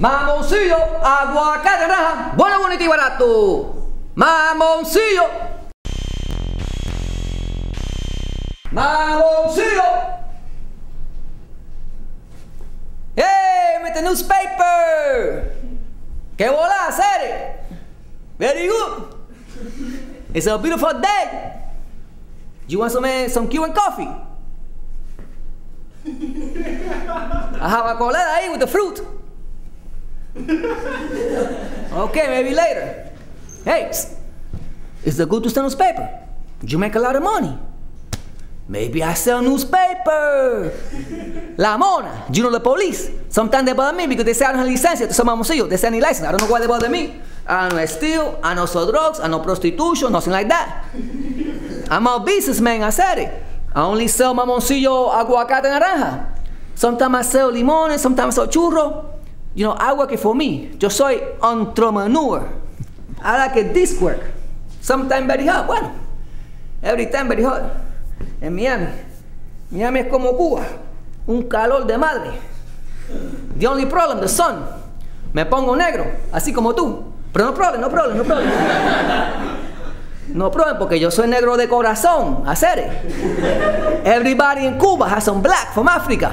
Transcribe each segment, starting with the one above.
Mamoncillo, aguacate naranja, bueno, bonito y barato. Mamoncillo. Mamoncillo. Hey, Mr. Newspaper. ¿Qué bola, hacer? Very good. It's a beautiful day. You want some, uh, some Cuban coffee? I have a colada ahí with the fruit. okay, maybe later. Hey, it's a good to sell newspaper. You make a lot of money. Maybe I sell newspaper. La Mona, you know the police. Sometimes they bother me because they say I don't have license to sell mamoncillo. They say any license. I don't know why they bother me. I don't steal, I don't sell drugs, I know prostitution, nothing like that. I'm a businessman, I said it. I only sell mamoncillo, aguacate, naranja. Sometimes I sell limones, sometimes I sell churro. You know, I work it for me. Yo soy entrepreneur. I like it this work. Sometimes very hot. Bueno, every time very hot. En Miami. Miami es como Cuba. Un calor de madre. The only problem, the sun. Me pongo negro, así como tú. Pero no problem, no problem, no problem. No problem, porque yo soy negro de corazón. Hacer. Everybody in Cuba has some black from Africa.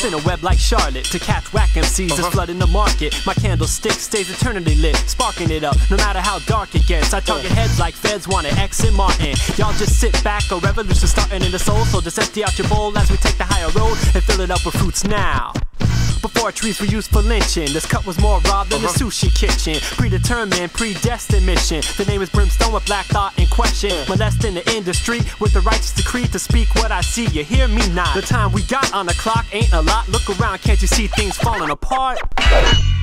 spin a web like Charlotte to catch whack MCs that's uh-huh. flooding the market. My candlestick stays eternally lit, sparking it up no matter how dark it gets. I target heads like feds want an X and Martin. Y'all just sit back, a revolution starting in the soul. So just empty out your bowl as we take the higher road and fill it up with fruits now. Trees were used for lynching, this cut was more raw than a uh-huh. sushi kitchen. Predetermined, predestined mission. The name is Brimstone with black thought in question. Molesting the industry with the righteous decree to speak what I see. You hear me not? The time we got on the clock ain't a lot. Look around, can't you see things falling apart?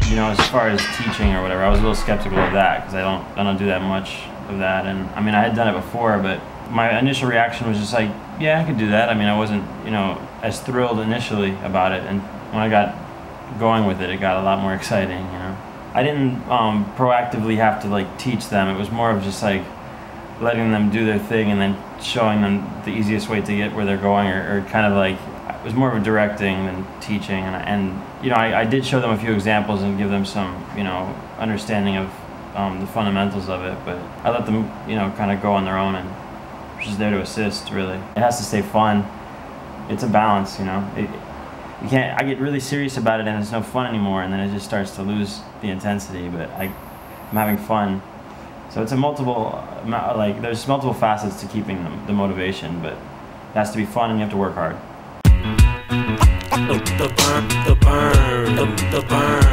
you know, as far as teaching or whatever, I was a little skeptical of that because I don't, I don't do that much of that. And I mean, I had done it before, but my initial reaction was just like, yeah, I could do that. I mean, I wasn't, you know, as thrilled initially about it, and when I got going with it, it got a lot more exciting. You know, I didn't um, proactively have to like teach them. It was more of just like letting them do their thing and then showing them the easiest way to get where they're going, or, or kind of like it was more of a directing than teaching. And, and you know, I, I did show them a few examples and give them some, you know, understanding of um, the fundamentals of it. But I let them, you know, kind of go on their own and just there to assist. Really, it has to stay fun. It's a balance, you know. It, you can't. I get really serious about it, and it's no fun anymore, and then it just starts to lose the intensity. But I, I'm having fun. So it's a multiple, uh, like there's multiple facets to keeping them, the motivation, but it has to be fun and you have to work hard. The, the burn, the burn, the, the burn.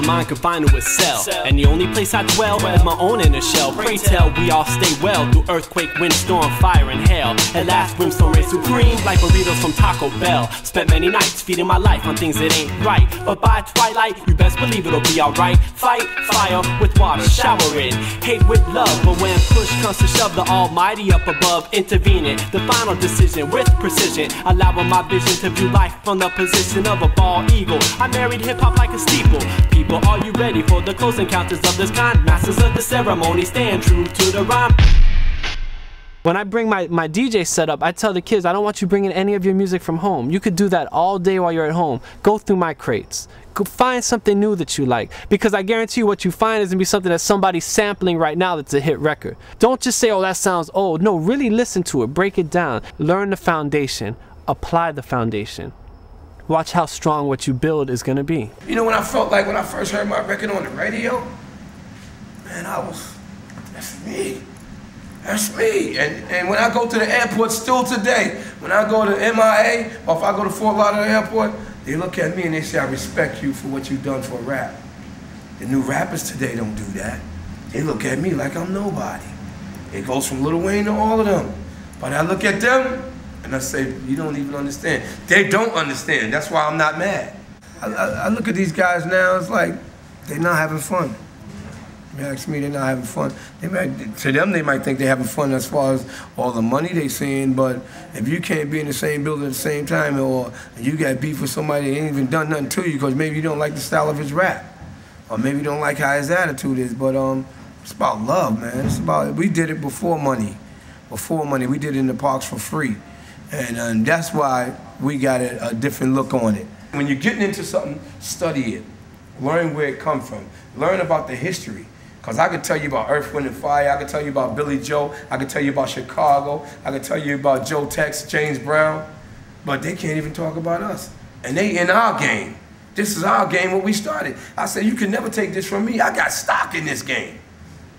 My mind confined to a cell, and the only place I dwell is my own inner shell. Pray tell we all stay well through earthquake, windstorm, fire, and hail. At last, brimstone reigns supreme, like burritos from Taco Bell. Spent many nights feeding my life on things that ain't right, but by twilight, you best believe it'll be alright. Fight fire with water, shower in, hate with love. But when push comes to shove, the Almighty up above intervening. The final decision with precision, allowing my vision to view life from the position of a bald eagle. I married hip hop like a steeple. People, are you ready for the close encounters of this kind? Masters of the ceremony, stand true to the rhyme. When I bring my, my DJ setup, I tell the kids, I don't want you bringing any of your music from home. You could do that all day while you're at home. Go through my crates. Go find something new that you like. Because I guarantee you what you find is going to be something that somebody's sampling right now that's a hit record. Don't just say, oh, that sounds old. No, really listen to it. Break it down. Learn the foundation. Apply the foundation. Watch how strong what you build is going to be. You know when I felt like when I first heard my record on the radio? Man, I was, that's me. That's me. And, and when I go to the airport still today, when I go to MIA or if I go to Fort Lauderdale Airport, they look at me and they say, I respect you for what you've done for rap. The new rappers today don't do that. They look at me like I'm nobody. It goes from Lil Wayne to all of them. But I look at them and I say, you don't even understand. They don't understand. That's why I'm not mad. I, I, I look at these guys now. It's like they're not having fun. You ask me, they're not having fun. They might, to them, they might think they're having fun as far as all the money they're seeing, but if you can't be in the same building at the same time, or you got beef with somebody that ain't even done nothing to you because maybe you don't like the style of his rap, or maybe you don't like how his attitude is, but um, it's about love, man. It's about we did it before money, before money. We did it in the parks for free, and, and that's why we got a, a different look on it. When you're getting into something, study it, learn where it come from, learn about the history. Because I could tell you about Earth, Wind, and Fire. I could tell you about Billy Joe. I could tell you about Chicago. I could tell you about Joe Tex, James Brown. But they can't even talk about us. And they in our game. This is our game what we started. I said, you can never take this from me. I got stock in this game.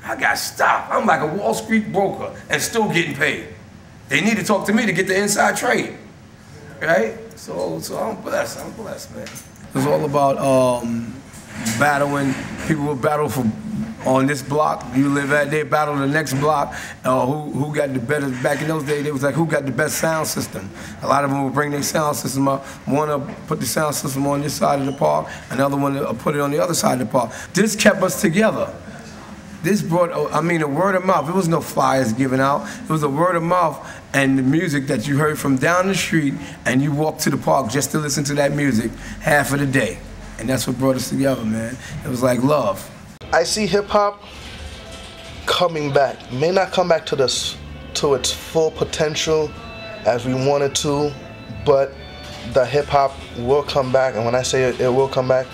I got stock. I'm like a Wall Street broker and still getting paid. They need to talk to me to get the inside trade. Right? So, so I'm blessed. I'm blessed, man. It's all about um, battling. People will battle for on this block you live at, they battle the next block. Uh, who who got the better? Back in those days, it was like who got the best sound system. A lot of them would bring their sound system up. One to put the sound system on this side of the park, another one to put it on the other side of the park. This kept us together. This brought, I mean, a word of mouth. It was no flyers given out. It was a word of mouth and the music that you heard from down the street, and you walked to the park just to listen to that music half of the day. And that's what brought us together, man. It was like love. I see hip hop coming back. May not come back to this to its full potential as we wanted to, but the hip hop will come back. And when I say it, it will come back,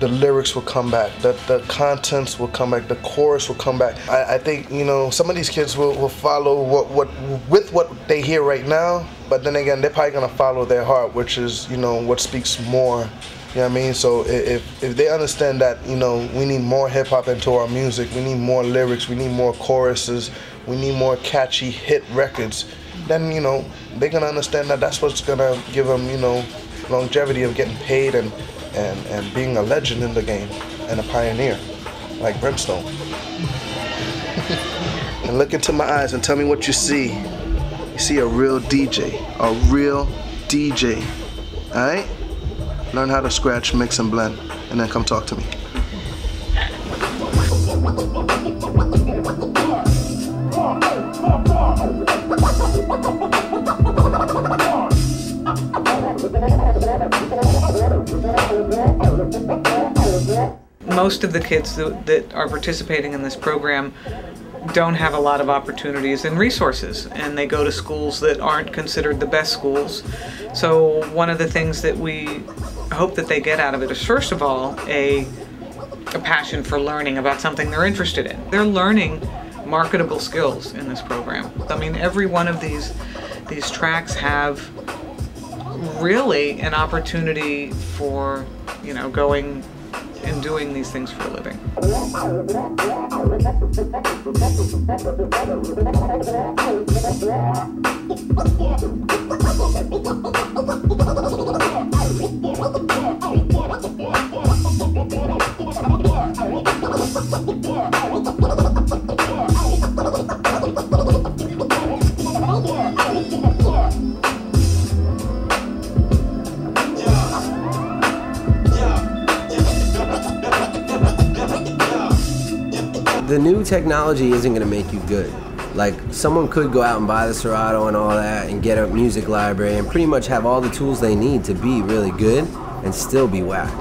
the lyrics will come back, the, the contents will come back, the chorus will come back. I, I think, you know, some of these kids will, will follow what, what with what they hear right now, but then again, they're probably gonna follow their heart, which is, you know, what speaks more. You know what I mean? So if, if they understand that, you know, we need more hip hop into our music, we need more lyrics, we need more choruses, we need more catchy hit records, then, you know, they're gonna understand that that's what's gonna give them, you know, longevity of getting paid and and, and being a legend in the game and a pioneer like Brimstone. and look into my eyes and tell me what you see. You see a real DJ, a real DJ. Alright? Learn how to scratch, mix, and blend, and then come talk to me. Most of the kids that, that are participating in this program don't have a lot of opportunities and resources and they go to schools that aren't considered the best schools. So one of the things that we hope that they get out of it is first of all a, a passion for learning about something they're interested in. They're learning marketable skills in this program. I mean every one of these these tracks have really an opportunity for you know going and doing these things for a living. new technology isn't going to make you good. Like someone could go out and buy the Serato and all that and get a music library and pretty much have all the tools they need to be really good and still be whack,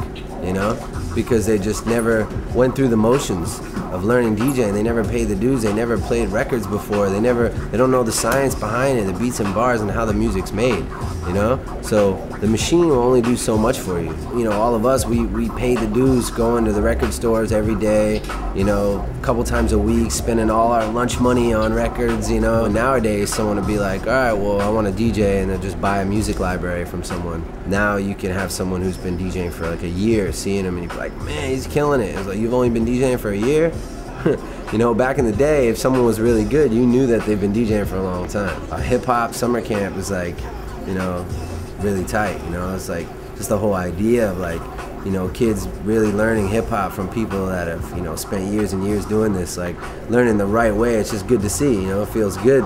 you know? Because they just never went through the motions of learning DJing. They never paid the dues. They never played records before. They never they don't know the science behind it, the beats and bars and how the music's made, you know? So the machine will only do so much for you. You know, all of us we we pay the dues going to the record stores every day, you know, a couple times a week, spending all our lunch money on records, you know. Nowadays someone would be like, "All right, well, I want a DJ," and they'll just buy a music library from someone. Now you can have someone who's been DJing for like a year, seeing him and you're like, "Man, he's killing it." It's like, "You've only been DJing for a year?" you know, back in the day, if someone was really good, you knew that they've been DJing for a long time. A hip hop summer camp is like, you know, really tight. You know, it's like just the whole idea of like, you know, kids really learning hip hop from people that have, you know, spent years and years doing this, like learning the right way. It's just good to see. You know, it feels good.